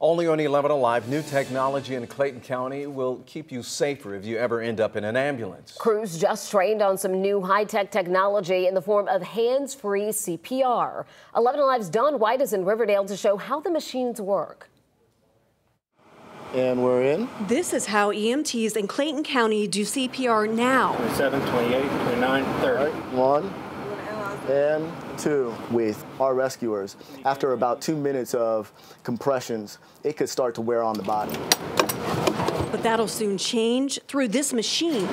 Only on 11 Alive, new technology in Clayton County will keep you safer if you ever end up in an ambulance. Crews just trained on some new high-tech technology in the form of hands-free CPR. 11 Alive's Don White is in Riverdale to show how the machines work. And we're in. This is how EMTs in Clayton County do CPR now. 27, 28, 29, 30. One and two. With our rescuers, after about two minutes of compressions, it could start to wear on the body. But that'll soon change through this machine.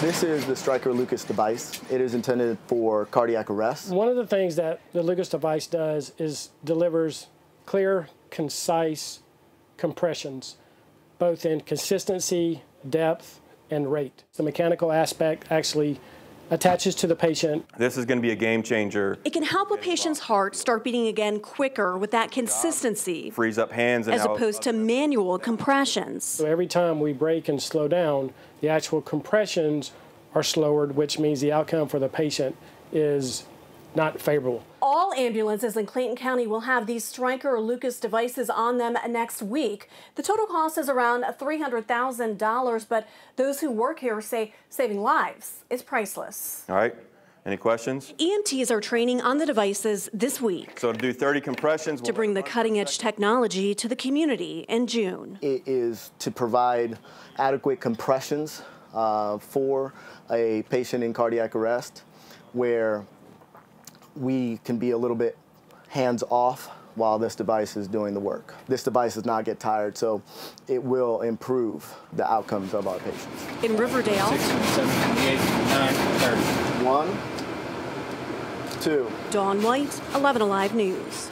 This is the Stryker Lucas device. It is intended for cardiac arrest. One of the things that the Lucas device does is delivers clear, concise compressions, both in consistency, depth, and rate. The mechanical aspect actually attaches to the patient. This is going to be a game changer. It can help a patient's heart start beating again quicker with that consistency. Frees up hands as opposed to manual compressions. So every time we break and slow down, the actual compressions are slowered, which means the outcome for the patient is not favorable. All ambulances in Clayton County will have these Stryker or Lucas devices on them next week. The total cost is around $300,000, but those who work here say saving lives is priceless. All right. Any questions? EMTs are training on the devices this week. So to do 30 compressions. To bring the cutting edge technology to the community in June. It is to provide adequate compressions uh, for a patient in cardiac arrest where we can be a little bit hands off while this device is doing the work. This device does not get tired, so it will improve the outcomes of our patients. In Riverdale, 6, 7, 28, 9, 30. One, two. Dawn White, 11 Alive News.